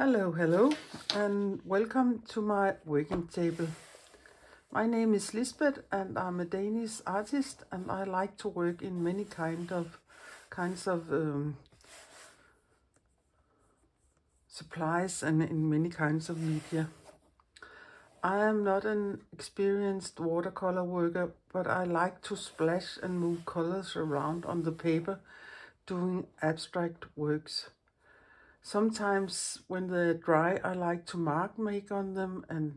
Hello, hello, and welcome to my working table. My name is Lisbeth, and I'm a Danish artist, and I like to work in many kind of kinds of um, supplies and in many kinds of media. I am not an experienced watercolor worker, but I like to splash and move colors around on the paper doing abstract works. Sometimes when they're dry, I like to mark make on them and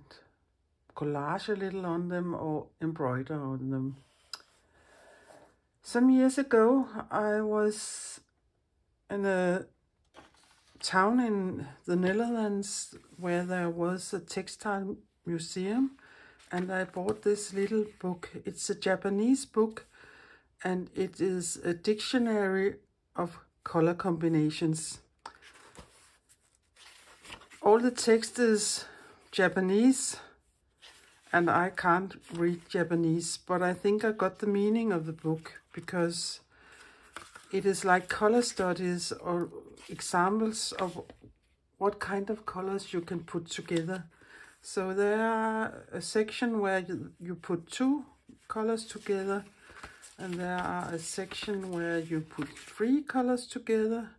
collage a little on them or embroider on them. Some years ago, I was in a town in the Netherlands where there was a textile museum and I bought this little book. It's a Japanese book and it is a dictionary of color combinations. All the text is Japanese and I can't read Japanese, but I think I got the meaning of the book because it is like color studies or examples of what kind of colors you can put together. So there are a section where you, you put two colors together and there are a section where you put three colors together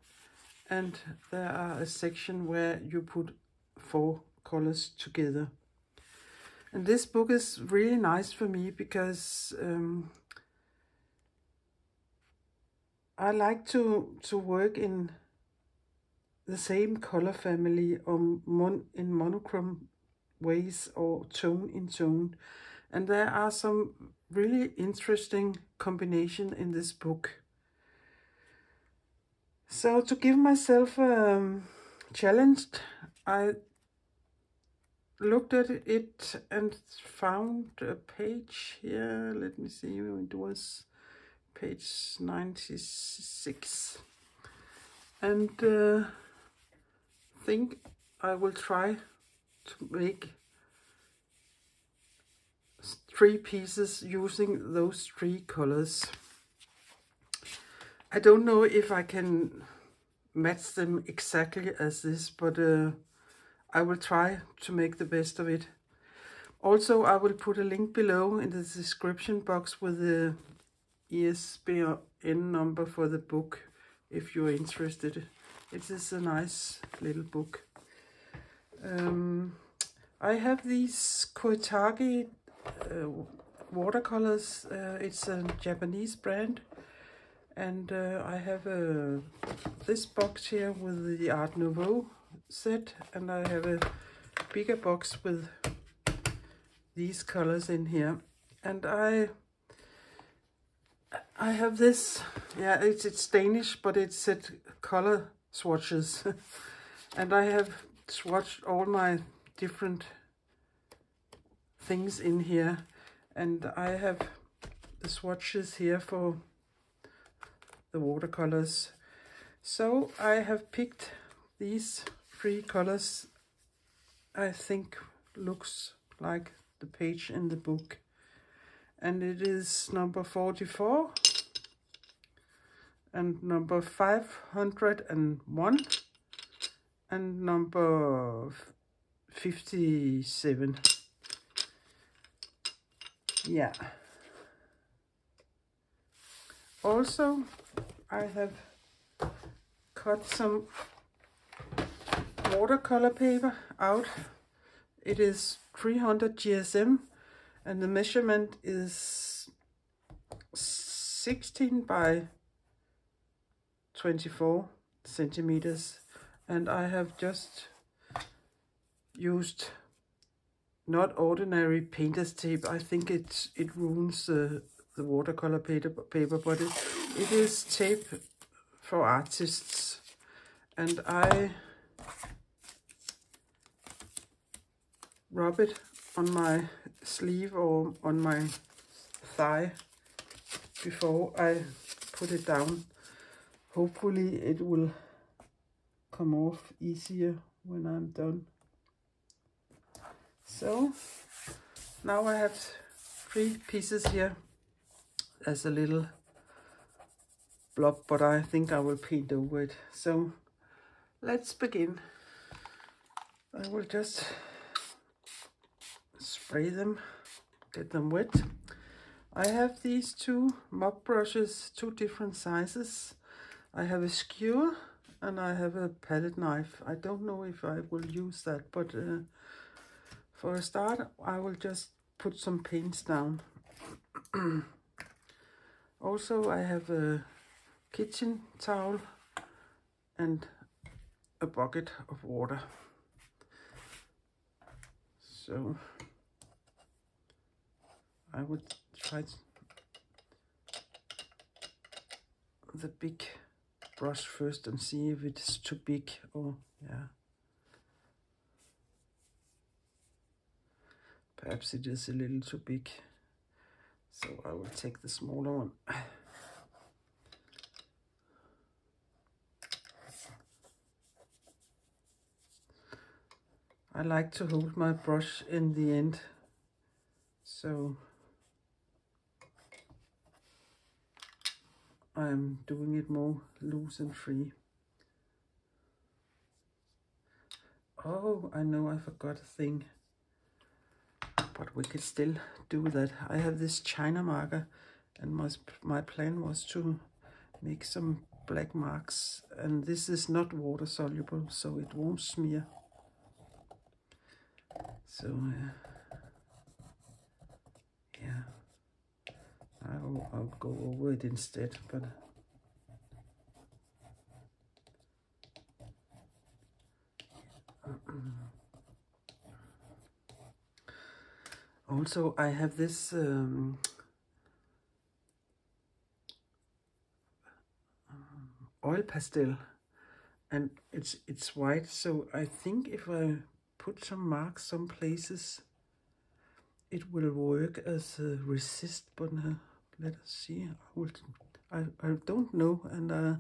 and there are a section where you put four colors together. And this book is really nice for me because um, I like to, to work in the same color family or mon in monochrome ways or tone in tone. And there are some really interesting combination in this book. So to give myself a um, challenge, I looked at it and found a page here. Let me see, it was page 96. And uh, think I will try to make three pieces using those three colors. I don't know if I can match them exactly as this, but uh, I will try to make the best of it. Also, I will put a link below in the description box with the ISBN number for the book if you're interested. It is a nice little book. Um, I have these Kuretake uh, watercolors. Uh, it's a Japanese brand and uh, I have uh, this box here with the Art Nouveau set and I have a bigger box with these colors in here. And I I have this yeah it's it's Danish but it's set color swatches. And I have swatched all my different things in here. And I have the swatches here for the watercolors. So I have picked these three colors I think looks like the page in the book. And it is number 44 and number 501 and number 57. Yeah. Also, I have cut some watercolor paper out. It is 300 GSM and the measurement is 16 by 24 centimeters and I have just used not ordinary painter's tape. I think it it ruins the the watercolor paper, paper but it, it is tape for artists. And I rub it on my sleeve or on my thigh before I put it down. Hopefully it will come off easier when I'm done. So now I have three pieces here as a little blob, but I think I will paint the wood. So let's begin. I will just spray them, get them wet. I have these two mop brushes, two different sizes. I have a skewer and I have a palette knife. I don't know if I will use that, but uh, for a start, I will just put some paints down. also, I have a kitchen towel and a bucket of water. So I would try the big brush first and see if it's too big or yeah. Perhaps it is a little too big. So I will take the smaller one. I like to hold my brush in the end. So I'm doing it more loose and free. Oh, I know I forgot a thing. But we could still do that. I have this China marker and my, my plan was to make some black marks. And this is not water soluble, so it won't smear. So, uh, yeah. I'll, I'll go over it instead, but also I have this um, oil pastel and it's it's white so I think if I put some marks some places it will work as a resist but uh, let us see. I will. I I don't know, and uh,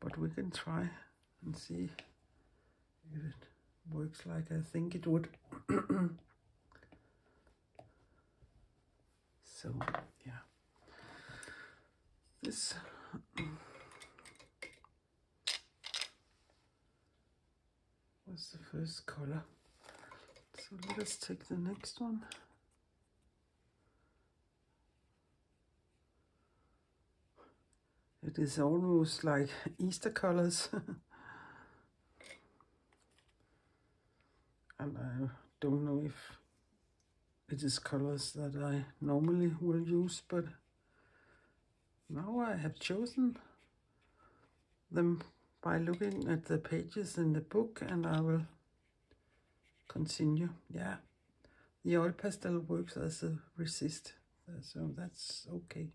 but we can try and see if it works like I think it would. so yeah, this. Was the first color. So let us take the next one. It is almost like Easter colors. and I don't know if it is colors that I normally will use, but now I have chosen them by looking at the pages in the book and I will continue. Yeah, the oil pastel works as a resist, so that's okay.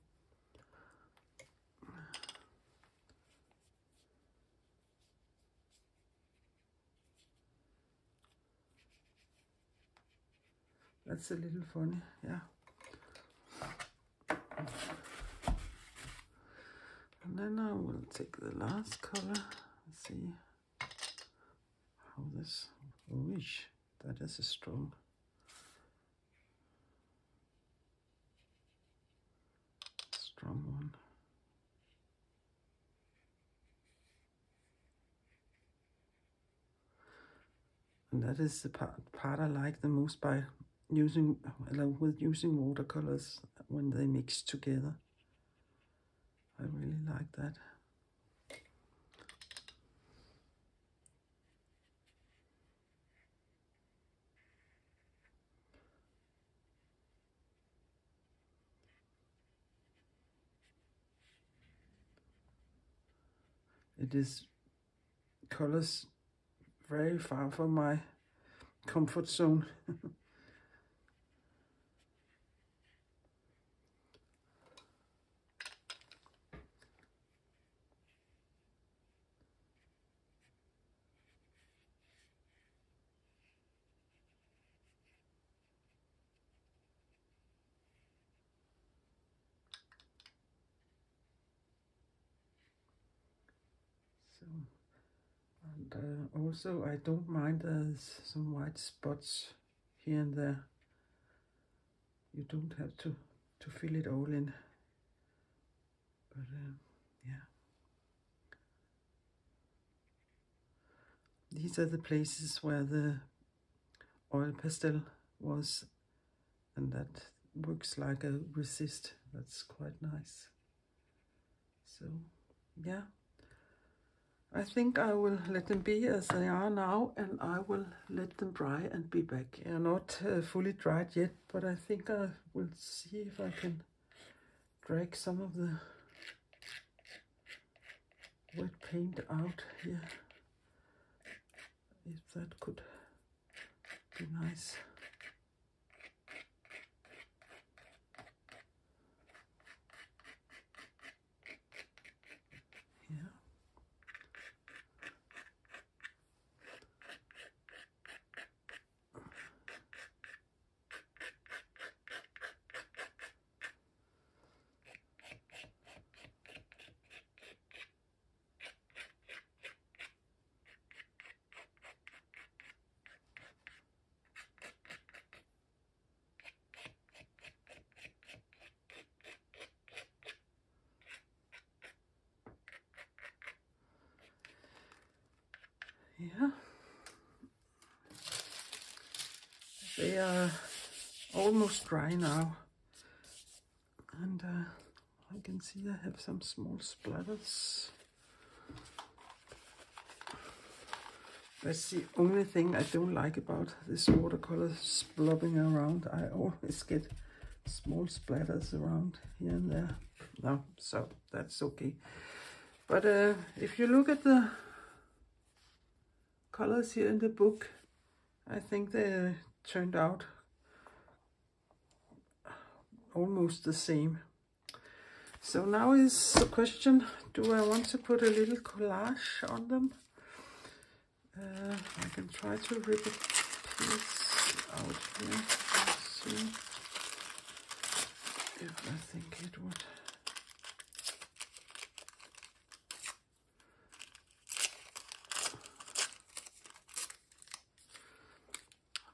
That's a little funny, yeah. And then I will take the last color and see how this, wish that is a strong. Strong one. And that is the part, part I like the most by using along with using watercolors when they mix together. I really like that. It is colors very far from my comfort zone. and uh, also I don't mind there's some white spots here and there. You don't have to to fill it all in. But uh, yeah. These are the places where the oil pastel was and that works like a resist. That's quite nice. So yeah I think I will let them be as they are now and I will let them dry and be back. They are not uh, fully dried yet, but I think I will see if I can drag some of the wet paint out here. If that could be nice. Yeah. They are almost dry now. And uh, I can see I have some small splatters. That's the only thing I don't like about this watercolor splobbing around. I always get small splatters around here and there. No, so that's okay. But uh, if you look at the colors here in the book. I think they turned out almost the same. So now is the question, do I want to put a little collage on them? Uh, I can try to rip a piece out here. See if I think it would.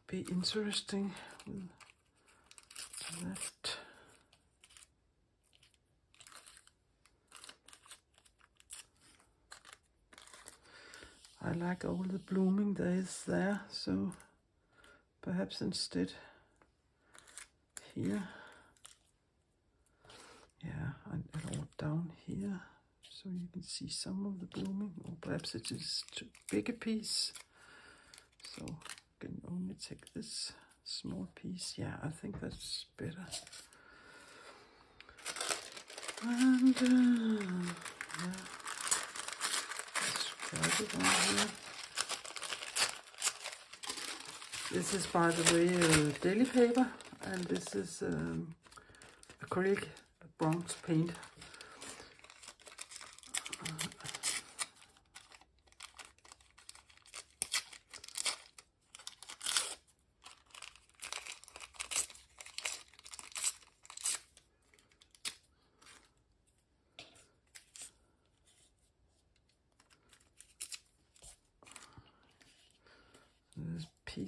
Be interesting with. I like all the blooming that is there, so perhaps instead here, yeah, and all down here, so you can see some of the blooming, or perhaps it is too big a piece. So can only take this small piece. Yeah, I think that's better. And uh, yeah, let's it on here. This is, by the way, uh, deli paper, and this is um, acrylic bronze paint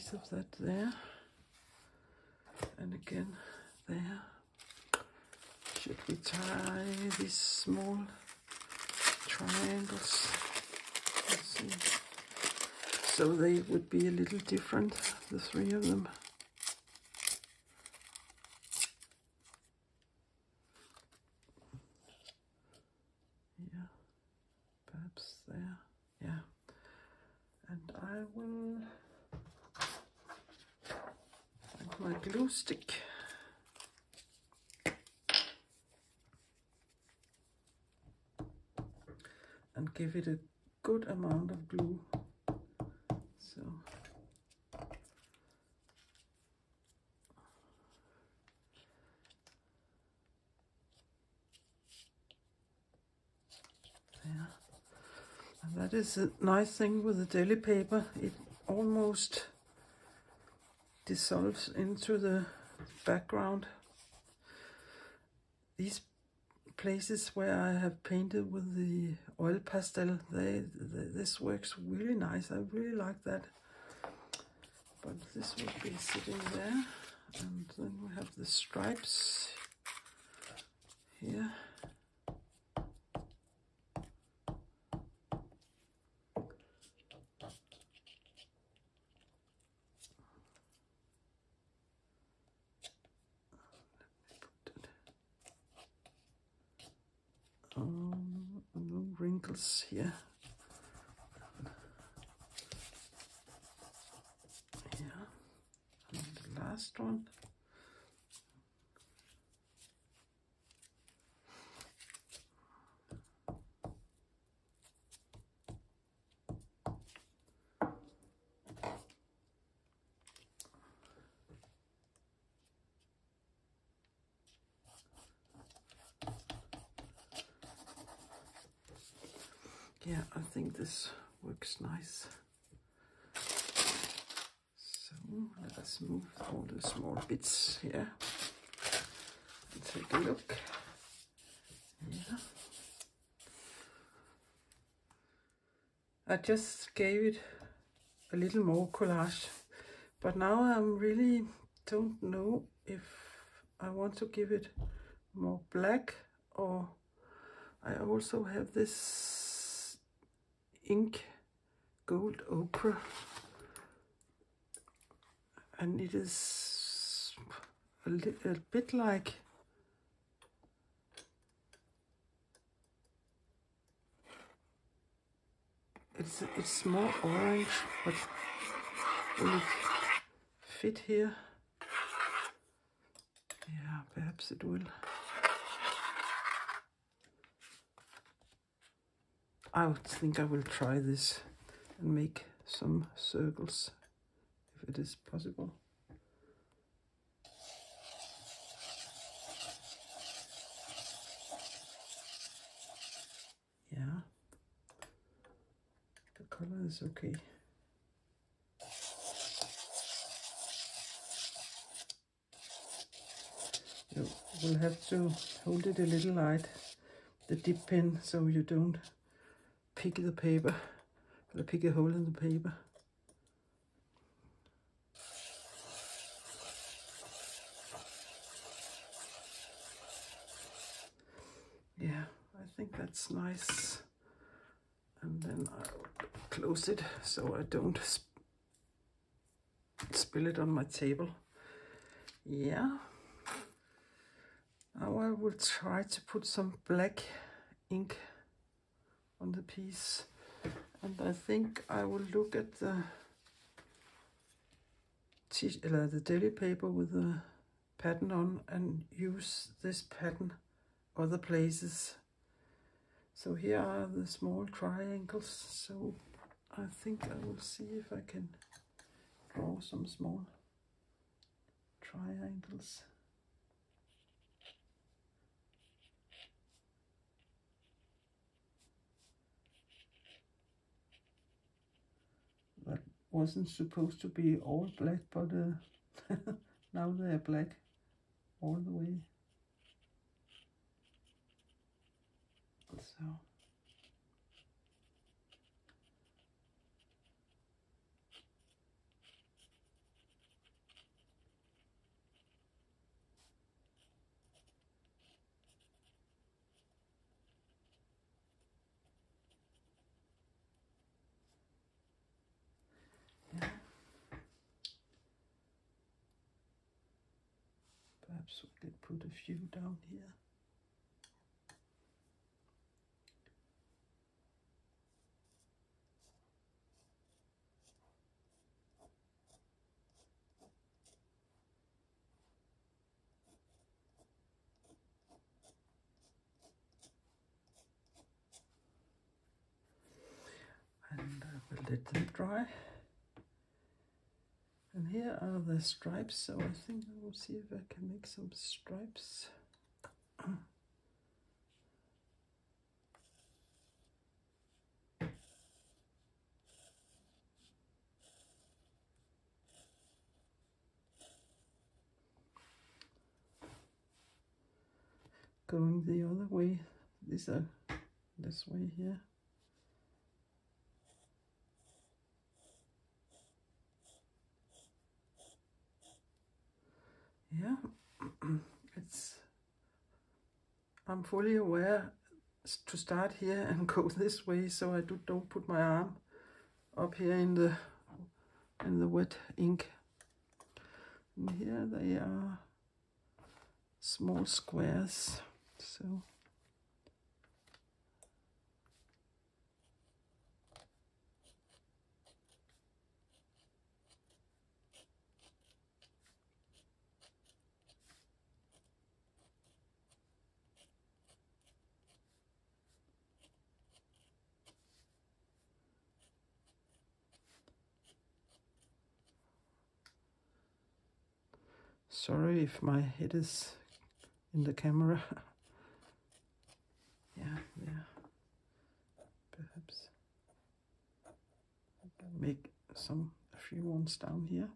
piece of that there. And again there. Should we tie these small triangles? So they would be a little different the three of them glue stick. And give it a good amount of glue. So there. And that is a nice thing with the deli paper. It almost dissolves into the background. These places where I have painted with the oil pastel, they, they, this works really nice. I really like that. But this will be sitting there. And then we have the stripes here. Um, wrinkles here. Yeah, and the last one. Yeah, I think this works nice. So let us move all the small bits here and take a look. Yeah. I just gave it a little more collage, but now I'm really don't know if I want to give it more black or I also have this ink gold ochre and it is a, little bit like it's it's more orange but will it fit here? Yeah perhaps it will I think I will try this and make some circles if it is possible. Yeah, the color is okay. You will have to hold it a little light, the dip pen, so you don't pick the paper, or pick a hole in the paper. Yeah, I think that's nice. And then I'll close it so I don't sp spill it on my table. Yeah. Now I will try to put some black ink on the piece. And I think I will look at the uh, the deli paper with the pattern on and use this pattern other places. So here are the small triangles. So I think I will see if I can draw some small triangles wasn't supposed to be all black, but uh, now they are black all the way. So. Perhaps we could put a few down here. And uh, will let them dry. The stripes, so I think I will see if I can make some stripes. Going the other way, these are uh, this way here. Yeah it's I'm fully aware to start here and go this way so I do, don't put my arm up here in the in the wet ink. And here they are small squares so Sorry if my head is in the camera. yeah, yeah. Perhaps make some a few ones down here.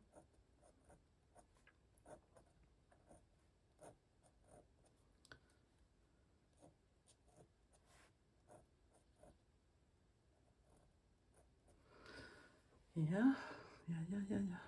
Yeah, yeah, yeah, yeah, yeah.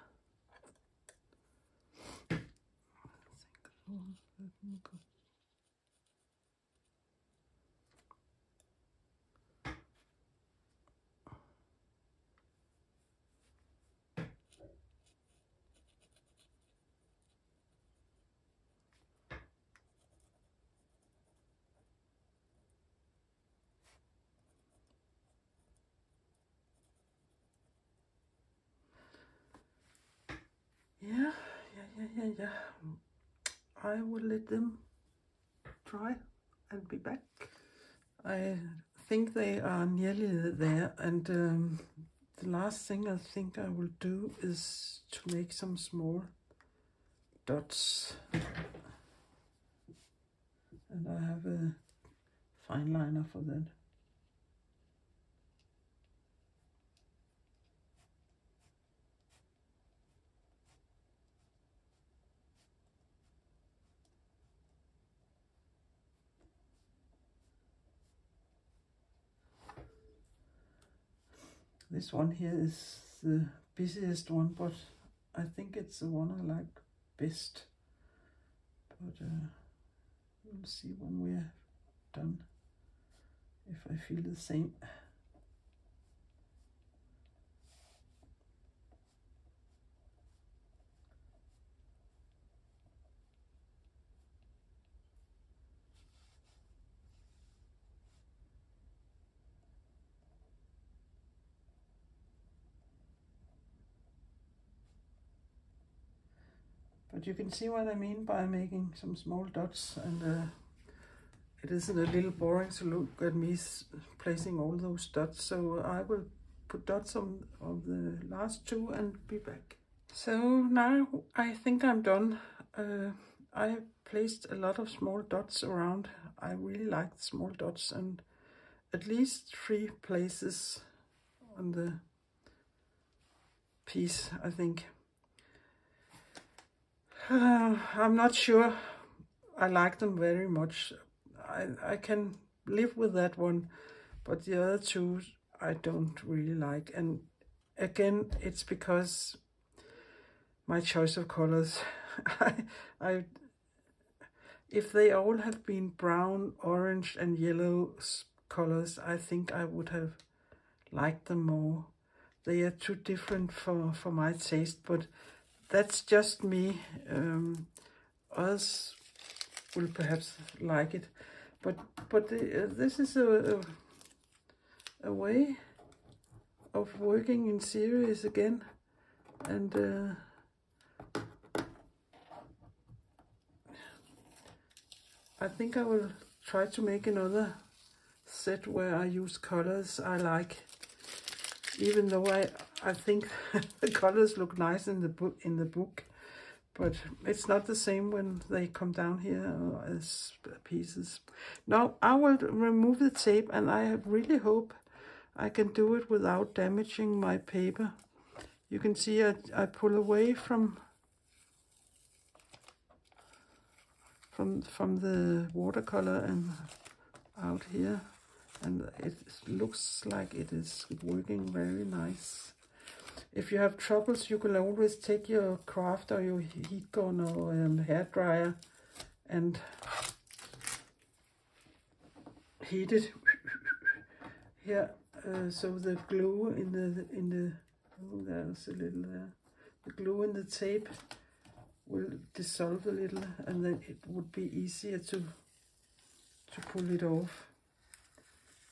Yeah, yeah, yeah, yeah, yeah. I will let them dry and be back. I think they are nearly there and um, the last thing I think I will do is to make some small dots and I have a fine liner for that. This one here is the busiest one, but I think it's the one I like best. But uh, we'll see when we're done if I feel the same. You can see what I mean by making some small dots and uh, it isn't a little boring to look at me placing all those dots. So I will put dots on, on the last two and be back. So now I think I'm done. Uh, I placed a lot of small dots around. I really like the small dots and at least three places on the piece, I think. Uh, I'm not sure I like them very much. I, I can live with that one, but the other two I don't really like. And again, it's because my choice of colors. I, I, if they all have been brown, orange and yellow colors, I think I would have liked them more. They are too different for, for my taste, but that's just me. Um, others will perhaps like it, but but the, uh, this is a, a, a way of working in series again, and uh, I think I will try to make another set where I use colors I like even though I, I think the colors look nice in the book in the book but it's not the same when they come down here uh, as pieces. Now I will remove the tape and I really hope I can do it without damaging my paper. You can see I, I pull away from from from the watercolor and out here and it looks like it is working very nice. If you have troubles, you can always take your craft or your heat gun or um, hair dryer and heat it here. Uh, so the glue in the in the oh, there's a little there. The glue in the tape will dissolve a little, and then it would be easier to to pull it off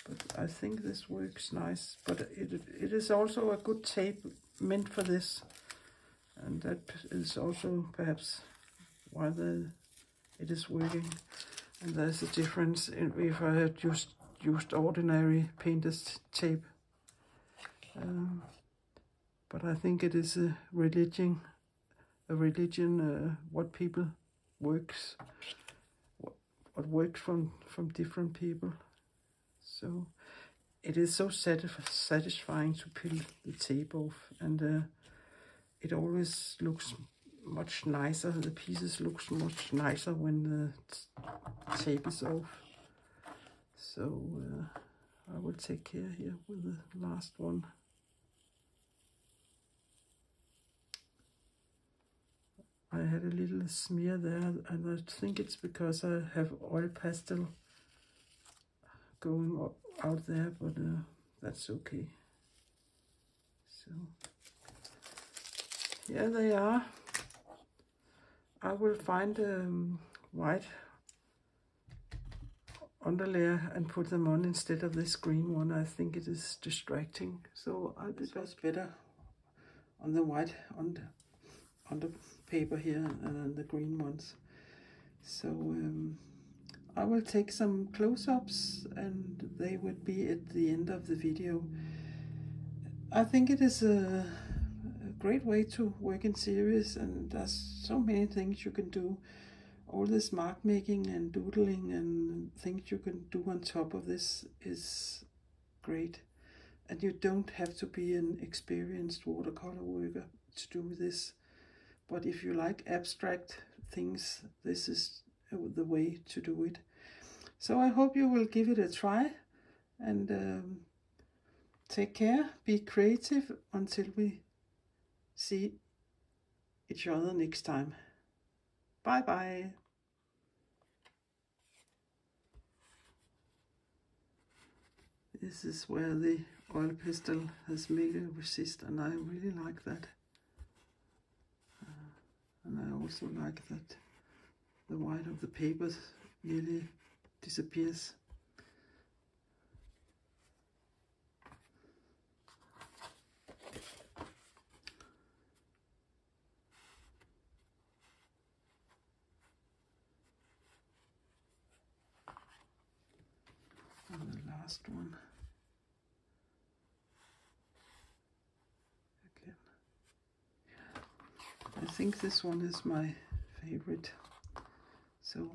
but I think this works nice. But it, it is also a good tape meant for this. And that is also perhaps why the, it is working. And there's a difference in if I had just used ordinary painter's tape. Um, but I think it is a religion a religion, uh, what people works, what, what works from, from different people. So it is so satisf satisfying to peel the tape off and uh, it always looks much nicer. The pieces looks much nicer when the tape is off. So uh, I will take care here with the last one. I had a little smear there and I think it's because I have oil pastel going out there but uh, that's okay so here they are I will find um, white underlayer and put them on instead of this green one. I think it is distracting. So I'll be just better on the white on the, on the paper here and the green ones. So um, I will take some close-ups and they would be at the end of the video. I think it is a, a great way to work in series and there's so many things you can do all this mark making and doodling and things you can do on top of this is great. And you don't have to be an experienced watercolor worker to do this. But if you like abstract things, this is the way to do it. So I hope you will give it a try and um, take care, be creative until we see each other next time. Bye bye. This is where the oil pastel has made a resist and I really like that. Uh, and I also like that the white of the paper nearly disappears. And the last one. Again. I think this one is my favorite. So